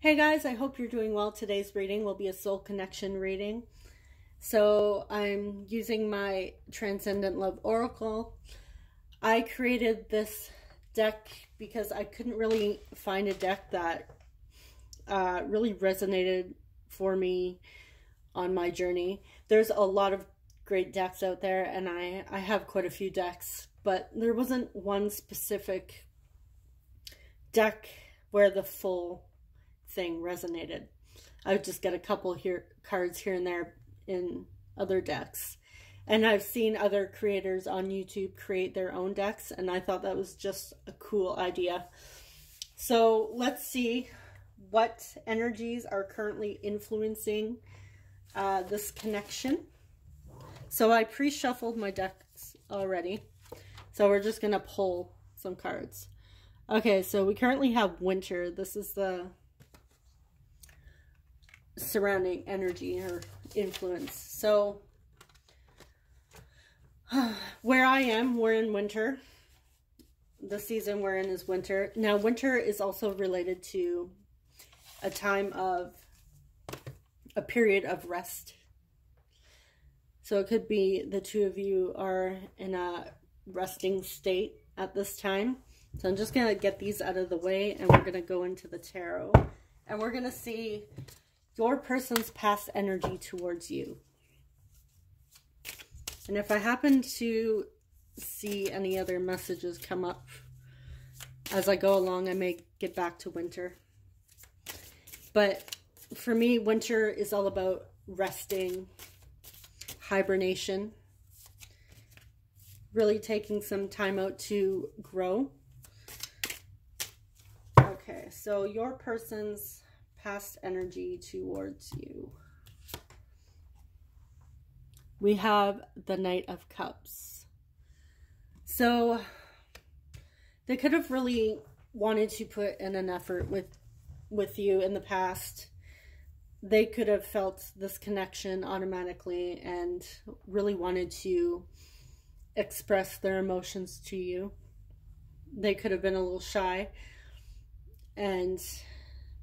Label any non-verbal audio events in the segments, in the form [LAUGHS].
Hey guys, I hope you're doing well. Today's reading will be a soul connection reading. So I'm using my Transcendent Love Oracle. I created this deck because I couldn't really find a deck that uh, really resonated for me on my journey. There's a lot of great decks out there and I, I have quite a few decks, but there wasn't one specific deck where the full thing resonated. I've just got a couple here cards here and there in other decks. And I've seen other creators on YouTube create their own decks, and I thought that was just a cool idea. So let's see what energies are currently influencing uh, this connection. So I pre-shuffled my decks already. So we're just going to pull some cards. Okay, so we currently have winter. This is the surrounding energy or influence. So [SIGHS] where I am, we're in winter. The season we're in is winter. Now, winter is also related to a time of a period of rest. So it could be the two of you are in a resting state at this time. So I'm just going to get these out of the way and we're going to go into the tarot. And we're going to see your person's past energy towards you. And if I happen to see any other messages come up as I go along, I may get back to winter. But for me, winter is all about resting, hibernation, really taking some time out to grow. Okay, so your person's past energy towards you. We have the Knight of Cups. So they could have really wanted to put in an effort with with you in the past. They could have felt this connection automatically and really wanted to express their emotions to you. They could have been a little shy and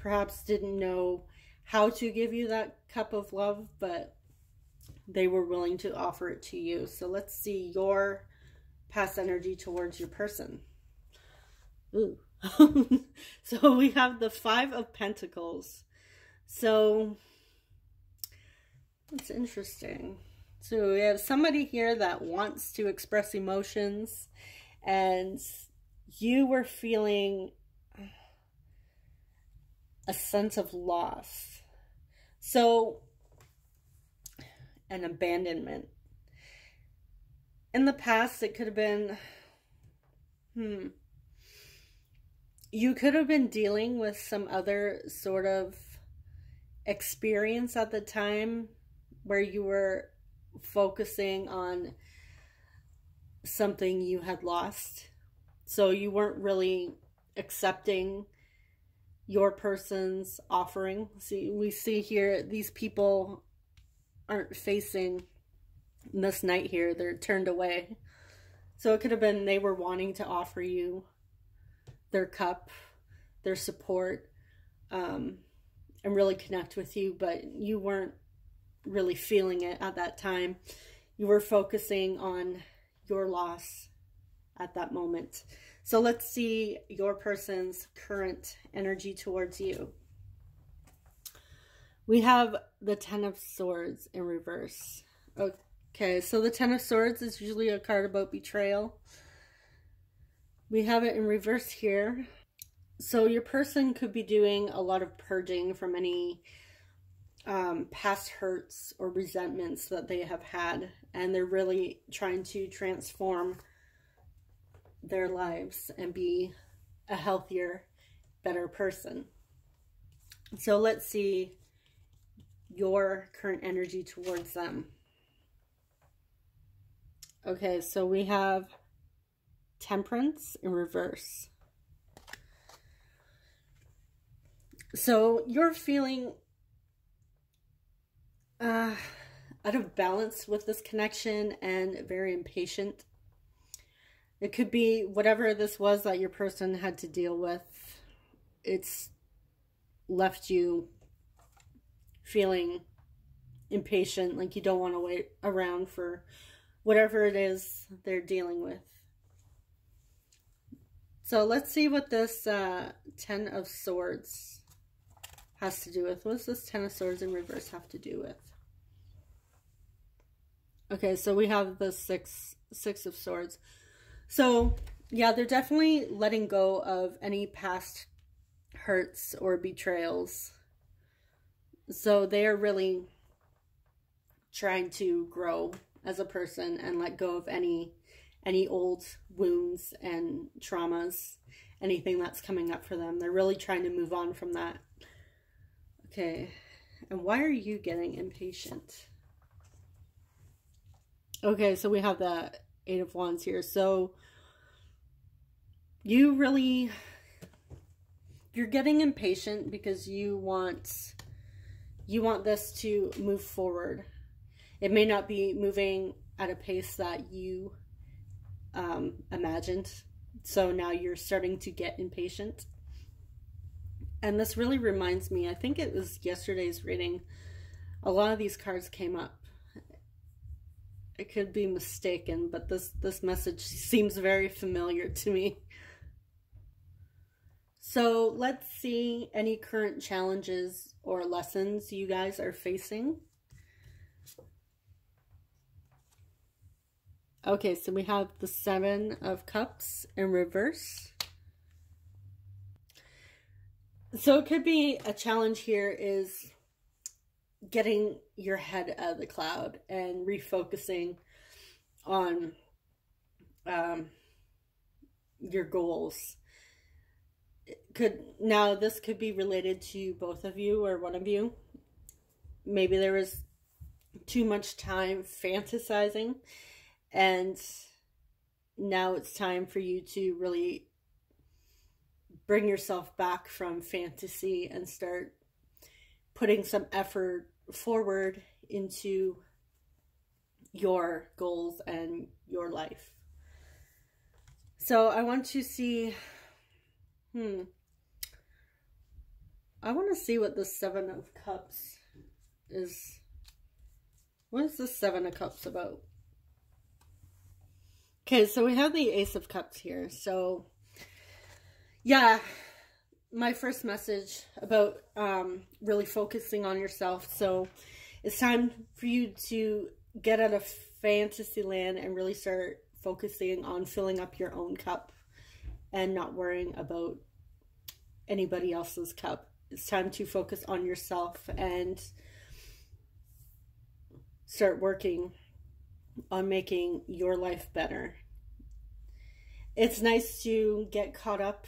perhaps didn't know how to give you that cup of love, but they were willing to offer it to you. So let's see your past energy towards your person. Ooh. [LAUGHS] so we have the Five of Pentacles. So that's interesting. So we have somebody here that wants to express emotions and you were feeling a sense of loss. So, an abandonment. In the past, it could have been, hmm, you could have been dealing with some other sort of experience at the time where you were focusing on something you had lost. So you weren't really accepting your person's offering. See, we see here these people aren't facing this knight here. They're turned away. So it could have been they were wanting to offer you their cup, their support, um, and really connect with you, but you weren't really feeling it at that time. You were focusing on your loss at that moment. So let's see your person's current energy towards you. We have the Ten of Swords in reverse. Okay, so the Ten of Swords is usually a card about betrayal. We have it in reverse here. So your person could be doing a lot of purging from any um, past hurts or resentments that they have had. And they're really trying to transform their lives and be a healthier, better person. So let's see your current energy towards them. Okay, so we have temperance in reverse. So you're feeling uh, out of balance with this connection and very impatient. It could be whatever this was that your person had to deal with. It's left you feeling impatient, like you don't want to wait around for whatever it is they're dealing with. So let's see what this uh, Ten of Swords has to do with. What does this Ten of Swords in reverse have to do with? Okay, so we have the six six of swords. So yeah, they're definitely letting go of any past hurts or betrayals. So they are really trying to grow as a person and let go of any any old wounds and traumas, anything that's coming up for them. They're really trying to move on from that. Okay. And why are you getting impatient? Okay, so we have the Eight of Wands here. So you really you're getting impatient because you want you want this to move forward. It may not be moving at a pace that you um, imagined. So now you're starting to get impatient. And this really reminds me, I think it was yesterday's reading, a lot of these cards came up I could be mistaken, but this, this message seems very familiar to me. So let's see any current challenges or lessons you guys are facing. Okay, so we have the Seven of Cups in reverse. So it could be a challenge here is getting your head out of the cloud and refocusing on um, your goals. could now this could be related to both of you or one of you. Maybe there was too much time fantasizing and now it's time for you to really bring yourself back from fantasy and start putting some effort forward into your goals and your life. So I want to see, hmm, I want to see what the Seven of Cups is. What is the Seven of Cups about? Okay, so we have the Ace of Cups here. So, yeah, my first message about um, really focusing on yourself. So it's time for you to get out of fantasy land and really start focusing on filling up your own cup and not worrying about anybody else's cup. It's time to focus on yourself and start working on making your life better. It's nice to get caught up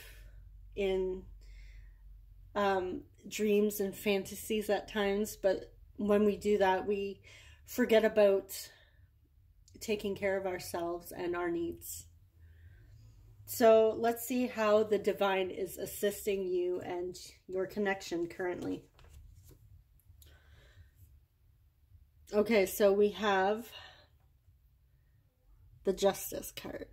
in um, dreams and fantasies at times, but when we do that, we forget about taking care of ourselves and our needs. So let's see how the divine is assisting you and your connection currently. Okay, so we have the Justice card.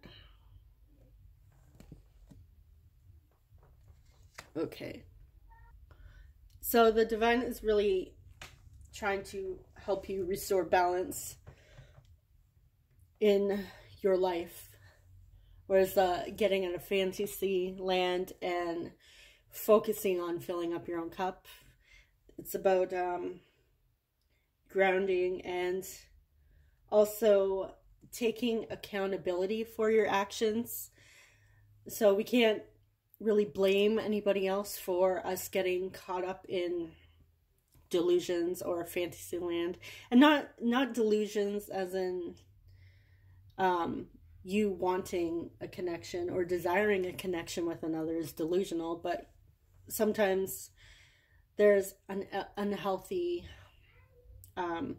Okay. So the divine is really trying to help you restore balance in your life. Whereas uh, getting in a fantasy land and focusing on filling up your own cup, it's about um, grounding and also taking accountability for your actions. So we can't really blame anybody else for us getting caught up in delusions or fantasy land. And not not delusions as in um you wanting a connection or desiring a connection with another is delusional but sometimes there's an uh, unhealthy um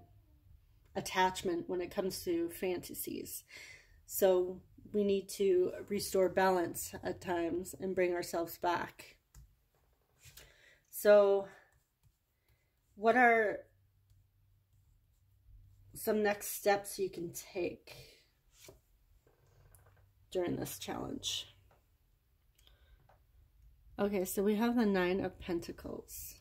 attachment when it comes to fantasies. So we need to restore balance at times and bring ourselves back. So, what are some next steps you can take during this challenge? Okay, so we have the Nine of Pentacles.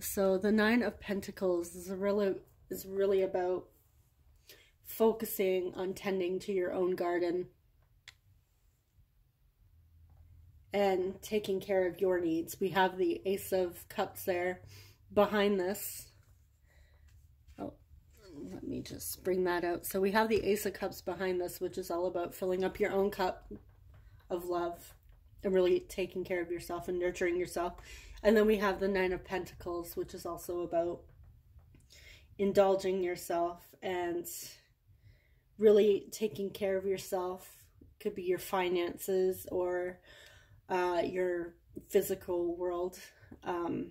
So the Nine of Pentacles is really is really about focusing on tending to your own garden and taking care of your needs. We have the Ace of Cups there behind this. Oh, let me just bring that out. So we have the Ace of Cups behind this, which is all about filling up your own cup of love and really taking care of yourself and nurturing yourself. And then we have the Nine of Pentacles, which is also about indulging yourself and really taking care of yourself. Could be your finances or uh, your physical world, um,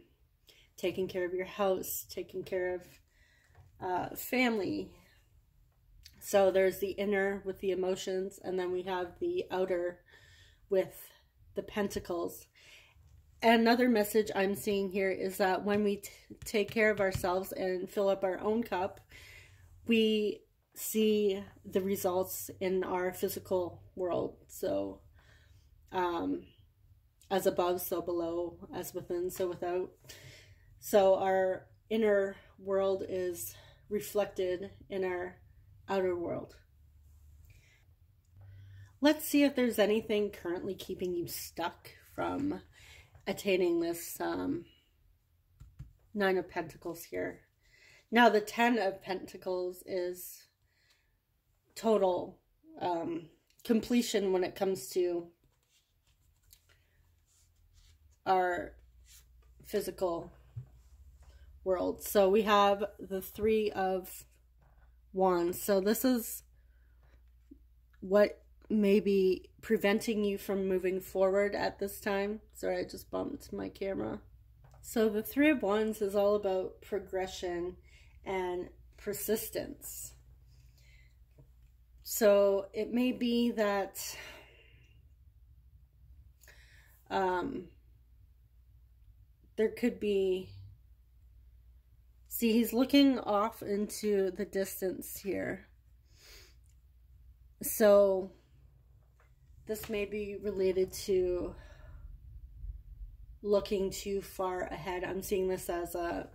taking care of your house, taking care of uh, family. So there's the inner with the emotions, and then we have the outer with the pentacles. Another message I'm seeing here is that when we take care of ourselves and fill up our own cup, we see the results in our physical world. So, um, as above, so below, as within, so without. So, our inner world is reflected in our outer world. Let's see if there's anything currently keeping you stuck from attaining this um, Nine of Pentacles here. Now, the Ten of Pentacles is total um, completion when it comes to our physical world. So we have the Three of Wands. So this is what may be preventing you from moving forward at this time. Sorry, I just bumped my camera. So the Three of Wands is all about progression and persistence. So it may be that um, there could be, see, he's looking off into the distance here. So this may be related to looking too far ahead. I'm seeing this as a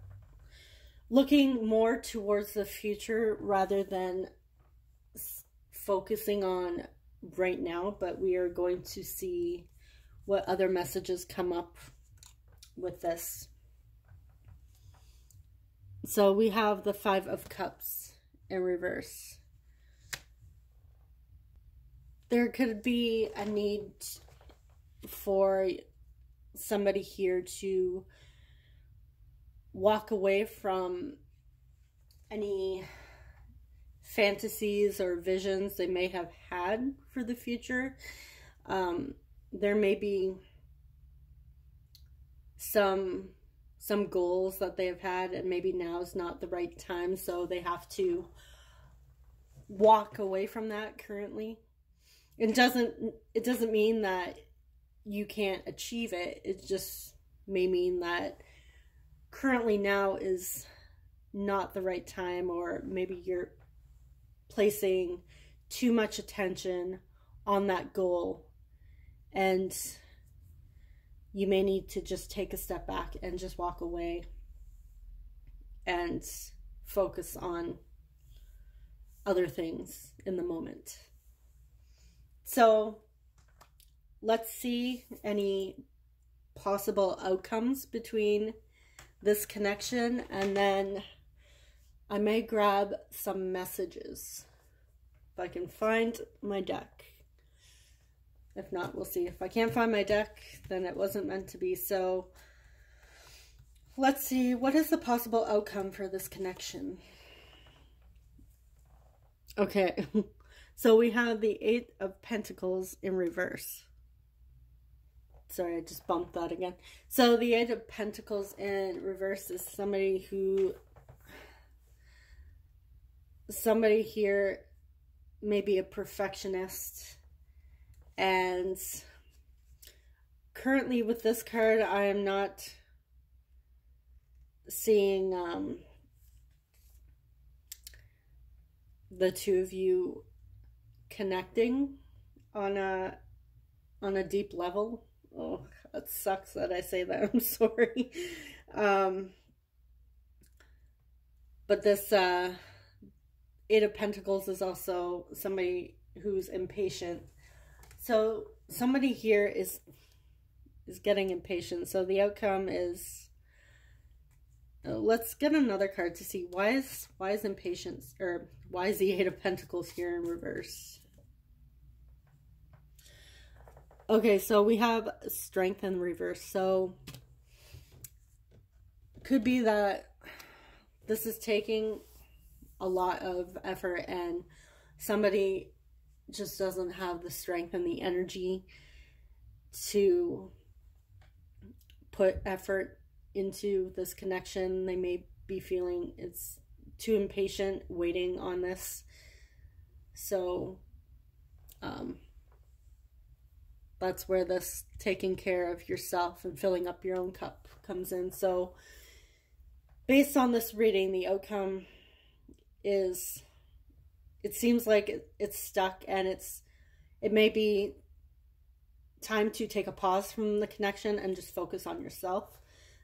looking more towards the future rather than focusing on right now, but we are going to see what other messages come up with this. So we have the Five of Cups in reverse there could be a need for somebody here to walk away from any fantasies or visions they may have had for the future. Um, there may be some some goals that they have had and maybe now is not the right time so they have to walk away from that currently it doesn't it doesn't mean that you can't achieve it it just may mean that currently now is not the right time or maybe you're placing too much attention on that goal and you may need to just take a step back and just walk away and focus on other things in the moment. So let's see any possible outcomes between this connection and then I may grab some messages if I can find my deck. If not, we'll see. If I can't find my deck, then it wasn't meant to be. So let's see. What is the possible outcome for this connection? Okay. [LAUGHS] So we have the Eight of Pentacles in reverse. Sorry, I just bumped that again. So the Eight of Pentacles in reverse is somebody who... Somebody here may be a perfectionist. And currently with this card, I am not seeing um, the two of you connecting on a on a deep level. Oh, it sucks that I say that. [LAUGHS] I'm sorry. Um, But this uh, Eight of Pentacles is also somebody who's impatient. So somebody here is is getting impatient. So the outcome is uh, let's get another card to see why is why is impatience or why is the eight of pentacles here in reverse okay so we have strength in reverse so could be that this is taking a lot of effort and somebody just doesn't have the strength and the energy to put effort into this connection. They may be feeling it's too impatient waiting on this. So, um, that's where this taking care of yourself and filling up your own cup comes in. So, based on this reading, the outcome is it seems like it's stuck and it's it may be time to take a pause from the connection and just focus on yourself.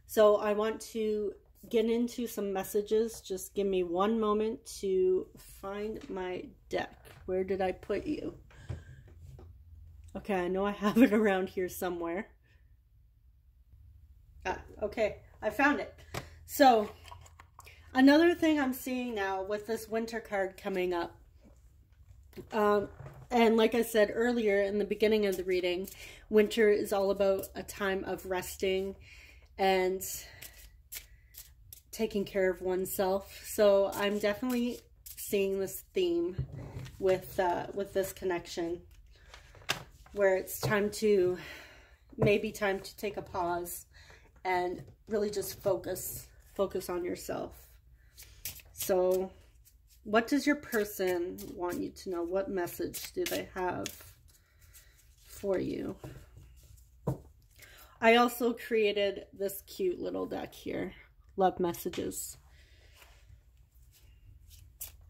So I want to get into some messages. Just give me one moment to find my deck. Where did I put you? Okay, I know I have it [LAUGHS] around here somewhere. Ah, okay, I found it. So, another thing I'm seeing now with this winter card coming up, um, and like I said earlier in the beginning of the reading, winter is all about a time of resting and taking care of oneself. So I'm definitely seeing this theme with uh, with this connection where it's time to maybe time to take a pause and really just focus focus on yourself. So what does your person want you to know? What message do they have for you? I also created this cute little deck here. Love messages.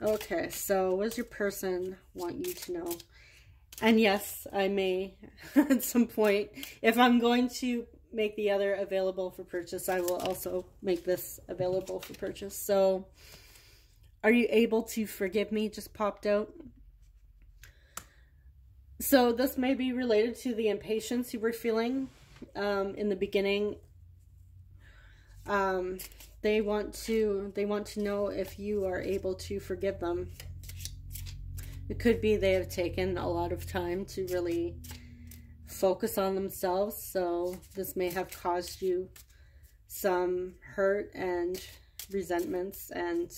Okay, so what does your person want you to know? And yes, I may [LAUGHS] at some point, if I'm going to make the other available for purchase, I will also make this available for purchase. So, are you able to forgive me? Just popped out. So, this may be related to the impatience you were feeling um, in the beginning. Um, they want to they want to know if you are able to forgive them. It could be they have taken a lot of time to really focus on themselves, so this may have caused you some hurt and resentments and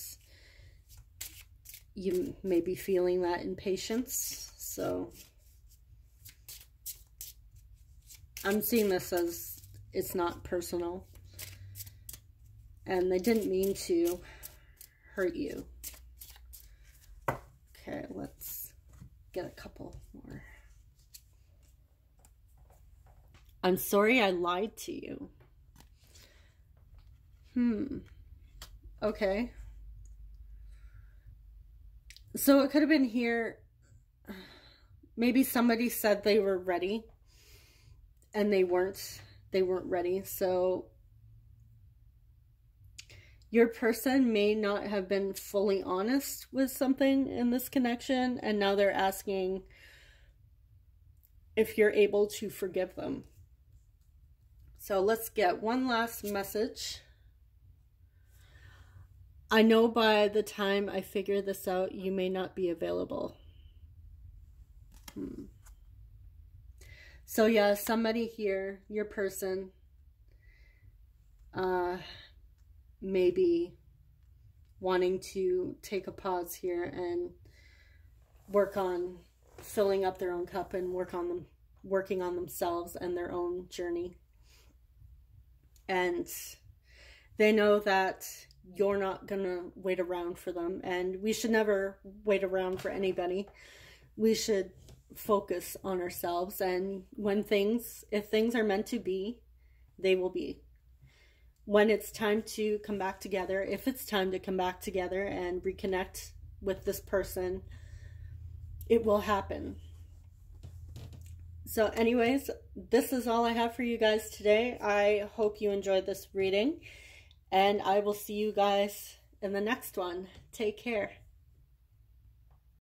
you may be feeling that impatience. So I'm seeing this as it's not personal. And they didn't mean to hurt you. Okay, let's get a couple more. I'm sorry I lied to you. Hmm. Okay. So it could have been here. Maybe somebody said they were ready and they weren't. They weren't ready. So your person may not have been fully honest with something in this connection and now they're asking if you're able to forgive them. So let's get one last message I know by the time I figure this out, you may not be available. Hmm. So yeah, somebody here, your person, uh, maybe wanting to take a pause here and work on filling up their own cup and work on them, working on themselves and their own journey. And they know that you're not to wait around for them. And we should never wait around for anybody. We should focus on ourselves. And when things if things are meant to be they will be. When it's time to come back together if it's time to come back together and reconnect with this person it will happen. So anyways this is all i have for you guys today. I hope you enjoyed this reading and i will see you guys in the next one. Take care.